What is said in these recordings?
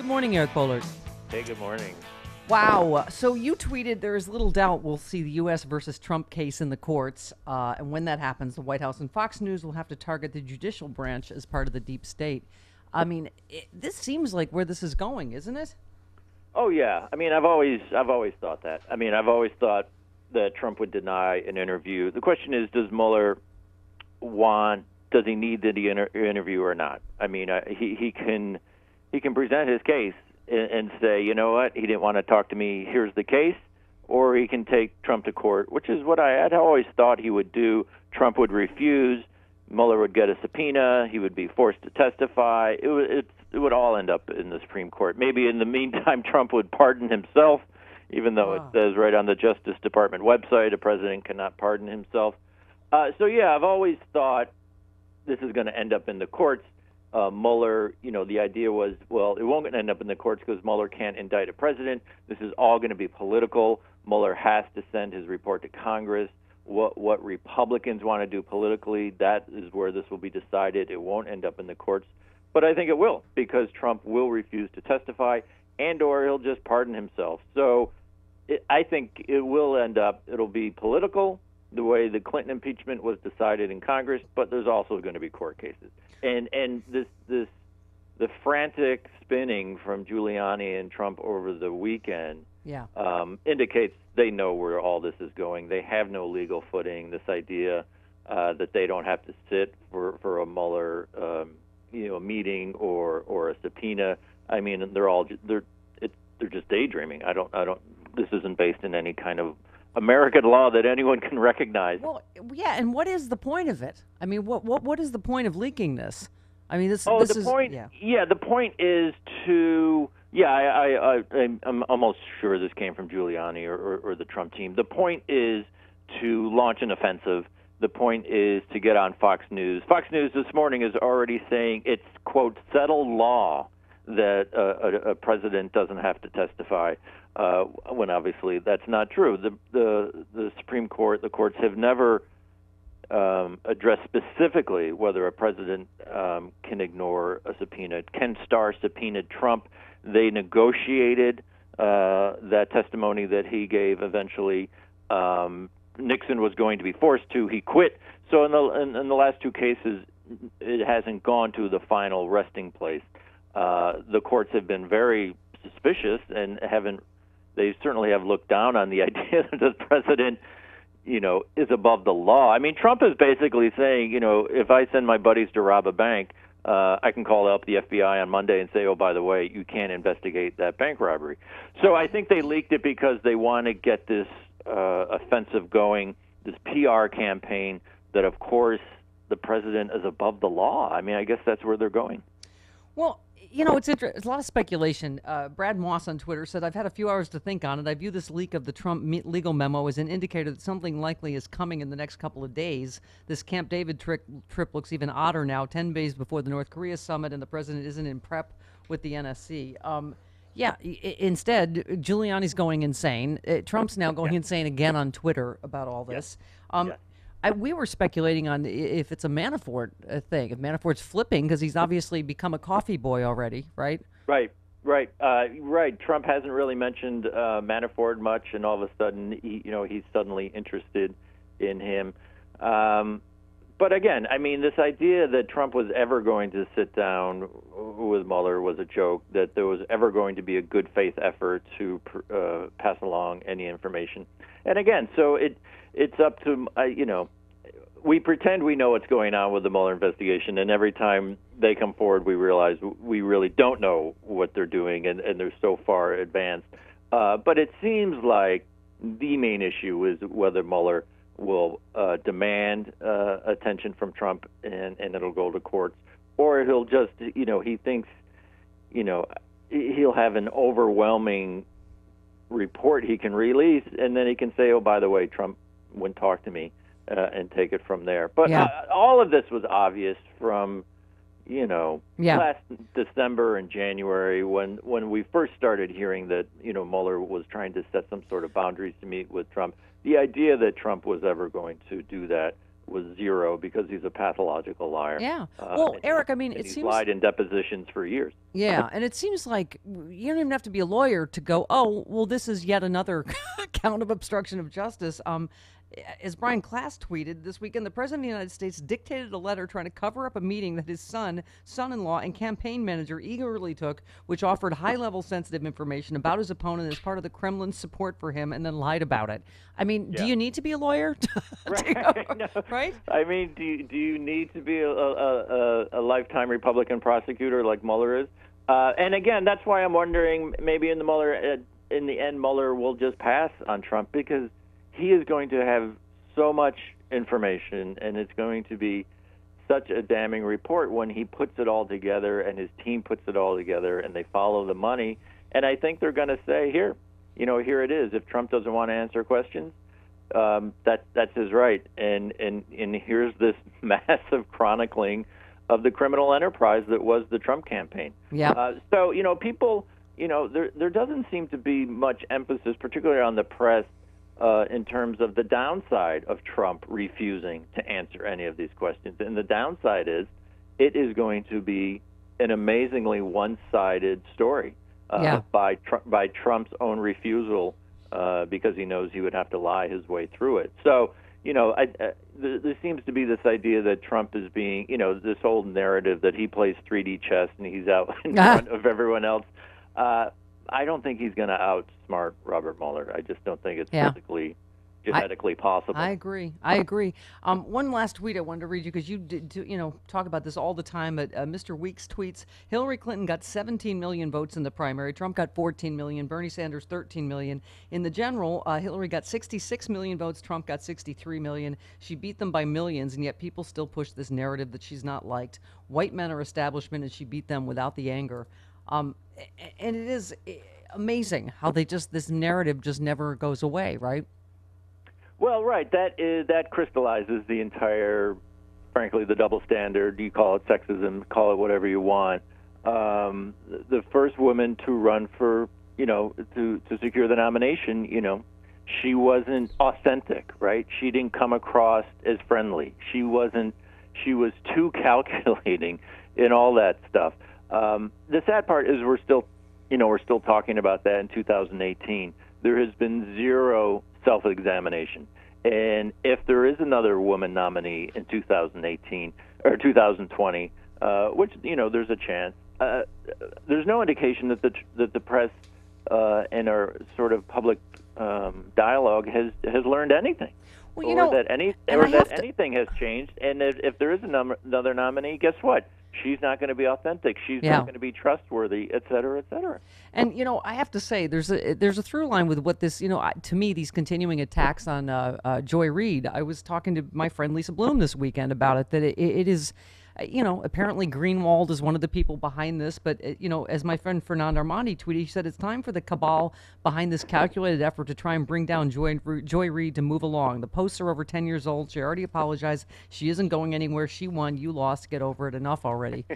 Good morning, Eric Boehlert. Hey, good morning. Wow. So you tweeted there is little doubt we'll see the U.S. versus Trump case in the courts. Uh, and when that happens, the White House and Fox News will have to target the judicial branch as part of the deep state. I mean, it, this seems like where this is going, isn't it? Oh yeah. I mean, I've always I've always thought that. I mean, I've always thought that Trump would deny an interview. The question is, does Mueller want? Does he need the inter- interview or not? I mean, uh, he he can he can present his case and, and say, you know what, he didn't want to talk to me. Here's the case, or he can take Trump to court, which is what I had always thought he would do. Trump would refuse. Mueller would get a subpoena. He would be forced to testify. It would it, it would all end up in the Supreme Court. Maybe in the meantime, Trump would pardon himself, even though Wow. it says right on the Justice Department website a president cannot pardon himself. Uh, so yeah, I've always thought this is going to end up in the courts. Uh, Mueller, you know, the idea was, well, it won't end up in the courts because Mueller can't indict a president. This is all going to be political. Mueller has to send his report to Congress. What what Republicans want to do politically, that is where this will be decided. It won't end up in the courts, but I think it will because Trump will refuse to testify, and or he'll just pardon himself. So it, I think it will end up. It'll be political, the way the Clinton impeachment was decided in Congress, but there's also going to be court cases. And and this this the frantic spinning from Giuliani and Trump over the weekend Yeah. um, indicates they know where all this is going. They have no legal footing. This idea uh, that they don't have to sit for for a Mueller um, you know meeting or or a subpoena. I mean, they're all they're it, they're just daydreaming. I don't I don't. This isn't based in any kind of American law that anyone can recognize. Well, yeah. And what is the point of it? I mean, what what what is the point of leaking this? I mean, this. Oh, this the is, point. Yeah. the point is to. Yeah, I, I, I, I'm- I'm almost sure this came from Giuliani or, or, or the Trump team. The point is to launch an offensive. The point is to get on Fox News. Fox News this morning is already saying it's quote settled law that uh, a, a president doesn't have to testify. Uh, when obviously that's not true. The the the Supreme Court, the courts have never um, address specifically whether a president um, can ignore a subpoena. Ken Starr subpoenaed Trump. They negotiated uh, that testimony that he gave eventually. Um, Nixon was going to be forced to. He quit. So in the in, in the last two cases, it hasn't gone to the final resting place. Uh, the courts have been very suspicious and haven't. They certainly have looked down on the idea that the president you know, is above the law. I mean, Trump is basically saying, you know, if I send my buddies to rob a bank, uh, I can call up the FBI on Monday and say, oh, by the way, you can't investigate that bank robbery. So I think they leaked it because they want to get this uh, offensive going, this PR campaign that, of course, the president is above the law. I mean, I guess that's where they're going. Well, you know, it's interesting. It's a lot of speculation. Uh, Brad Moss on Twitter said, I've had a few hours to think on it. I view this leak of the Trump me- legal memo as an indicator that something likely is coming in the next couple of days. This Camp David trick, trip looks even odder now, 10 days before the North Korea summit, and the president isn't in prep with the NSC. Um, yeah, i- instead, Giuliani's going insane. Uh, Trump's now going insane again on Twitter about all this. Um, I, we were speculating on if it's a Manafort uh, thing, if Manafort's flipping because he's obviously become a coffee boy already, right? Right, right, uh, right. Trump hasn't really mentioned uh, Manafort much, and all of a sudden, he, you know, he's suddenly interested in him. Um, but again, I mean, this idea that Trump was ever going to sit down with Mueller was a joke. That there was ever going to be a good faith effort to uh, pass along any information. And again, so it it's up to uh, you know we pretend we know what's going on with the Mueller investigation, and every time they come forward, we realize we really don't know what they're doing, and, and they're so far advanced. Uh, but it seems like the main issue is whether Mueller will uh, demand uh, attention from Trump, and, and it'll go to courts, or he'll just, you know, he thinks, you know, he'll have an overwhelming report he can release, and then he can say, oh, by the way, Trump wouldn't talk to me uh, and take it from there. But Yeah. uh, all of this was obvious from, you know, Yeah. last December and January when when we first started hearing that you know Mueller was trying to set some sort of boundaries to meet with Trump. The idea that Trump was ever going to do that was zero because he's a pathological liar. Yeah. Uh, well, and- Eric, I mean, it he's seems lied in depositions for years. Yeah, and it seems like you don't even have to be a lawyer to go, oh, well, this is yet another count of obstruction of justice. Um, as Brian Klaas tweeted this weekend, the President of the United States dictated a letter trying to cover up a meeting that his son, son in law, and campaign manager eagerly took, which offered high level sensitive information about his opponent as part of the Kremlin's support for him and then lied about it. I mean, do you need to be a lawyer? to- Right. No. right? I mean, do you, do you need to be a, a, a, a lifetime Republican prosecutor like Mueller is? Uh, and again, that's why I'm wondering maybe in the Mueller uh, in the end Mueller will just pass on Trump because he is going to have so much information and it's going to be such a damning report when he puts it all together and his team puts it all together and they follow the money. And I think they're going to say, here, you know, here it is. If Trump doesn't want to answer questions, um, that that's his right. And and and here's this massive chronicling of the criminal enterprise that was the Trump campaign. Yeah. Uh, so you know, people, you know, there there doesn't seem to be much emphasis, particularly on the press, uh, in terms of the downside of Trump refusing to answer any of these questions. And the downside is, it is going to be an amazingly one-sided story uh, Yeah. by Tr- by Trump's own refusal uh, because he knows he would have to lie his way through it. So you know, I, uh, there, there seems to be this idea that Trump is being, you know, this whole narrative that he plays 3D chess and he's out in front of everyone else. Uh, I don't think he's going to outsmart Robert Mueller. I just don't think it's Yeah. physically, genetically possible. I agree. I agree. Um, one last tweet I wanted to read you because you did, do, you know, talk about this all the time. But uh, Mr. Weeks tweets: Hillary Clinton got 17 million votes in the primary. Trump got 14 million. Bernie Sanders 13 million. In the general, uh, Hillary got 66 million votes. Trump got 63 million. She beat them by millions, and yet people still push this narrative that she's not liked. White men are establishment, and she beat them without the anger. Um, and it is eh, amazing how they just this narrative just never goes away, right? Well, right. That is that crystallizes the entire, frankly, the double standard. You call it sexism, call it whatever you want. Um, the first woman to run for, you know, to to secure the nomination, you know, she wasn't authentic, right? She didn't come across as friendly. She wasn't. She was too calculating in all that stuff. Um, the sad part is we're still, you know, we're still talking about that in 2018. There has been zero self-examination, and if there is another woman nominee in 2018 or 2020, uh, which you know there's a chance, uh, there's no indication that the that the press uh, and our sort of public um, dialogue has has learned anything. Well, you or know, that any or I that to- anything has changed, and if, if there is a another nominee, guess what? She's not going to be authentic. She's Yeah. not going to be trustworthy, et cetera, et cetera. And you know, I have to say, there's a there's a through line with what this, you know, to me, these continuing attacks on uh, uh, Joy Reid. I was talking to my friend Lisa Bloom this weekend about it. That it, it is, you know, apparently Greenwald is one of the people behind this. But uh, you know, as my friend Fernando Amandi tweeted, he said it's time for the cabal behind this calculated effort to try and bring down Joy Joy Reid to move along. The posts are over 10 years old. She already apologized. She isn't going anywhere. She won. You lost. Get over it. Enough already.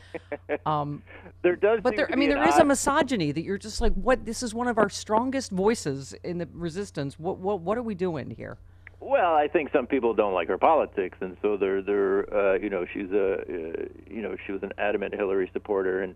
Um, There does, but there, I mean, an there is a misogyny that you're just like, what? This is one of our strongest voices in the resistance. What, what, what are we doing here? Well, I think some people don't like her politics, and so they're they're uh, you know she's a uh, you know she was an adamant Hillary supporter, and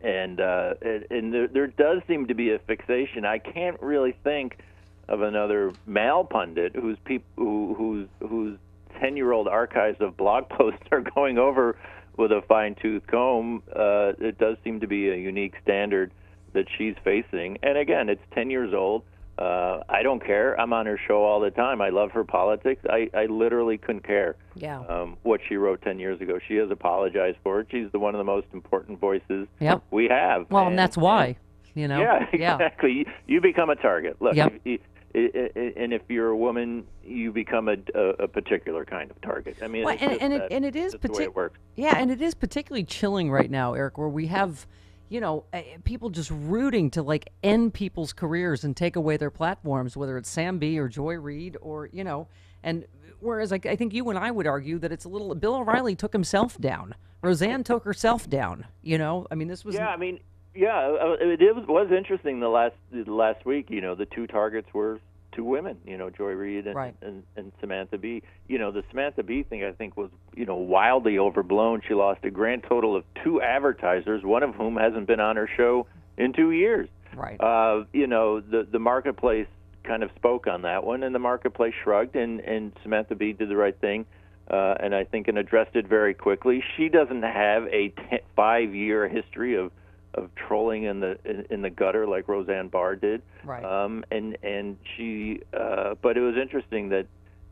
and uh, and, and there, there does seem to be a fixation. I can't really think of another male pundit whose peop- who, whose whose ten year old archives of blog posts are going over with a fine tooth comb. Uh, it does seem to be a unique standard that she's facing, and again, it's ten years old. I don't care. I'm on her show all the time. I love her politics. I, I literally couldn't care Yeah. um, what she wrote 10 years ago. She has apologized for it. She's the one of the most important voices Yep. we have. Well, and that's why, you know. Yeah, Yeah. exactly. You, you become a target. Look, Yep. if, if, if, and if you're a woman, you become a, a, a particular kind of target. I mean, Well, it's and, and, it, and it is that's the way it works. Yeah, and it is particularly chilling right now, Eric, where we have, you know, uh, people just rooting to like end people's careers and take away their platforms, whether it's Sam Bee or Joy Reid or you know, and whereas like I think you and I would argue that it's a little. Bill O'Reilly took himself down. Roseanne took herself down. You know, I mean, this was Yeah, I mean, yeah, uh, it was interesting the last the last week. You know, the two targets were two women, you know, Joy Reid and, Right. and and Samantha Bee. You know, the Samantha Bee thing I think was you know wildly overblown. She lost a grand total of two advertisers, one of whom hasn't been on her show in two years. Right. Uh, you know, the the marketplace kind of spoke on that one, and the marketplace shrugged, and and Samantha Bee did the right thing, uh, and I think and addressed it very quickly. She doesn't have a te- five year history of of trolling in the in, in the gutter like Roseanne Barr did, Right. um, and and she, uh, but it was interesting that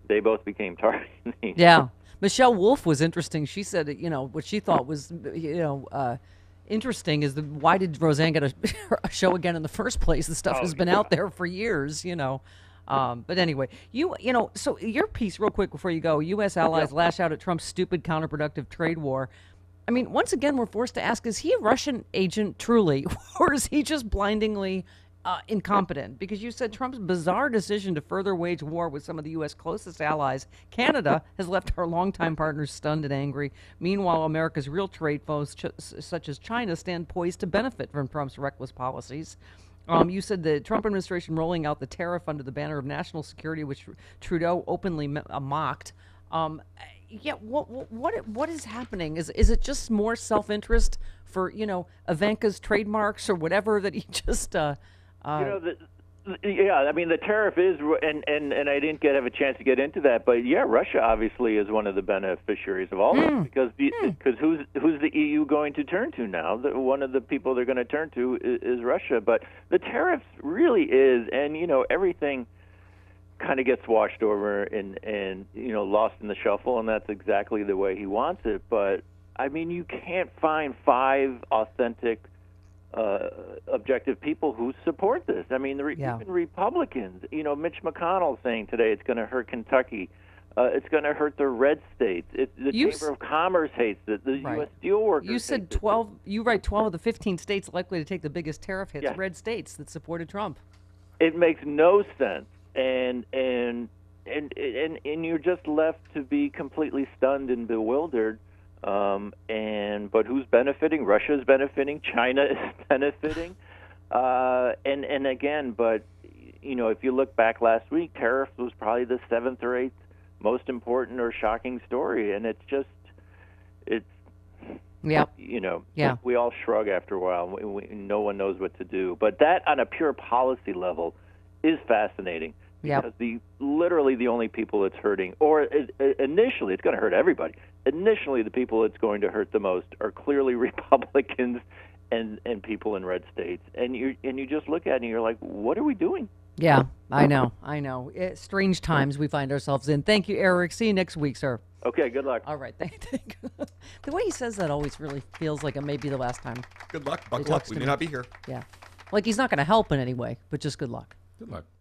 they both became targets. Yeah. Michelle Wolf was interesting. She said, that, you know, what she thought was, you know, uh, interesting is the why did Roseanne get a, a show again in the first place? The stuff Oh, has been yeah. out there for years, you know. Um, but anyway, you you know, so your piece, real quick before you go, U.S. allies lash out at Trump's stupid, counterproductive trade war. I mean, once again, we're forced to ask: Is he a Russian agent truly, or is he just blindingly uh, incompetent? Because you said Trump's bizarre decision to further wage war with some of the U.S. closest allies, Canada, has left our longtime partners stunned and angry. Meanwhile, America's real trade foes, ch- such as China, stand poised to benefit from Trump's reckless policies. Um, you said the Trump administration rolling out the tariff under the banner of national security, which Trudeau openly m- uh, mocked. Um, yeah, what, what what what is happening? Is is it just more self interest for you know Ivanka's trademarks or whatever that he just uh, uh, You know, the, yeah, I mean the tariff is, and and and I didn't get have a chance to get into that, but yeah, Russia obviously is one of the beneficiaries of all this because the, because who's who's the EU going to turn to now? The, one of the people they're going to turn to is, is Russia, but the tariffs really is, and you know everything kind of gets washed over and and you know lost in the shuffle, and that's exactly the way he wants it. But I mean, you can't find five authentic uh, objective people who support this. I mean, the re- Yeah. even Republicans. You know, Mitch McConnell saying today it's going to hurt Kentucky. Uh, it's going to hurt the red states. It, the You Chamber s- of Commerce hates it. The Right. U.S. Steelworkers. you said hate it. twelve. You write twelve of the fifteen states likely to take the biggest tariff hits. Yeah. Red states that supported Trump. It makes no sense, and and and and and you're just left to be completely stunned and bewildered. Um, and but who's benefiting? Russia is benefiting. China is benefiting. Uh, and and again, but you know, if you look back last week, tariffs was probably the seventh or eighth most important or shocking story, and it's just it's Yeah. you know, Yeah. we all shrug after a while. We, we, no one knows what to do. But that, on a pure policy level, is fascinating. Yep. Because the literally the only people it's hurting, or it, it- initially it's going to hurt everybody. Initially, the people it's going to hurt the most are clearly Republicans and and people in red states. And you and you just look at it and you're like, what are we doing? Yeah, I know. I know. Eh, strange times we find ourselves in. Thank you, Eric. See you next week, sir. Okay, good luck. All right. Thank, thank The way he says that always really feels like it may be the last time. Good luck. Buckle talks up. We may me. not be here. Yeah. Like he's not going to help in any way, but just good luck. Good luck.